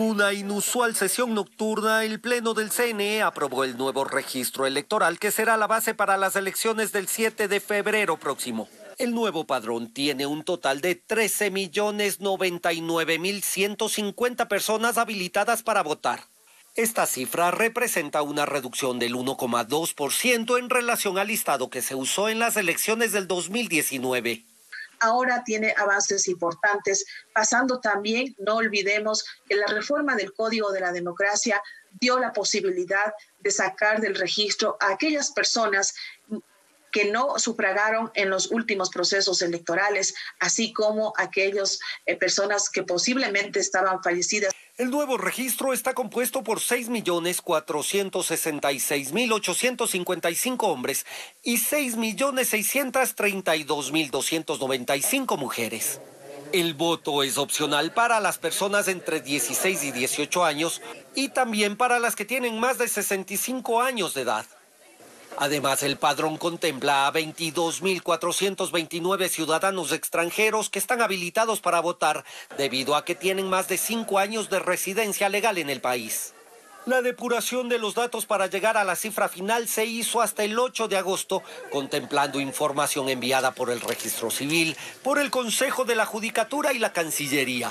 Una inusual sesión nocturna, el Pleno del CNE aprobó el nuevo registro electoral que será la base para las elecciones del 7 de febrero próximo. El nuevo padrón tiene un total de 13.099.150 personas habilitadas para votar. Esta cifra representa una reducción del 1,2% en relación al listado que se usó en las elecciones del 2019 ahora tiene avances importantes, pasando también, no olvidemos que la reforma del Código de la Democracia dio la posibilidad de sacar del registro a aquellas personas que no sufragaron en los últimos procesos electorales, así como aquellas eh, personas que posiblemente estaban fallecidas. El nuevo registro está compuesto por 6.466.855 hombres y 6.632.295 mujeres. El voto es opcional para las personas entre 16 y 18 años y también para las que tienen más de 65 años de edad. Además, el padrón contempla a 22.429 ciudadanos extranjeros que están habilitados para votar debido a que tienen más de cinco años de residencia legal en el país. La depuración de los datos para llegar a la cifra final se hizo hasta el 8 de agosto, contemplando información enviada por el Registro Civil, por el Consejo de la Judicatura y la Cancillería.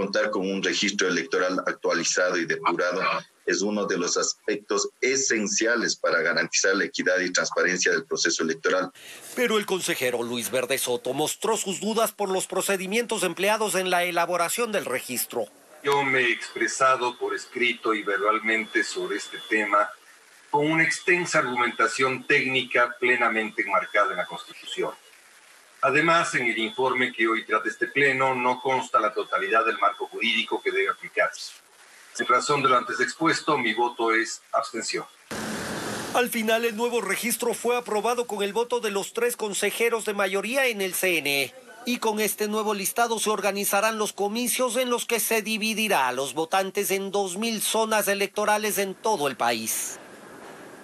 Contar con un registro electoral actualizado y depurado es uno de los aspectos esenciales para garantizar la equidad y transparencia del proceso electoral. Pero el consejero Luis Verde Soto mostró sus dudas por los procedimientos empleados en la elaboración del registro. Yo me he expresado por escrito y verbalmente sobre este tema con una extensa argumentación técnica plenamente enmarcada en la Constitución. Además, en el informe que hoy trata este Pleno no consta la totalidad del marco jurídico que debe aplicarse. En razón de lo antes expuesto, mi voto es abstención. Al final, el nuevo registro fue aprobado con el voto de los tres consejeros de mayoría en el CNE. Y con este nuevo listado se organizarán los comicios en los que se dividirá a los votantes en 2.000 zonas electorales en todo el país.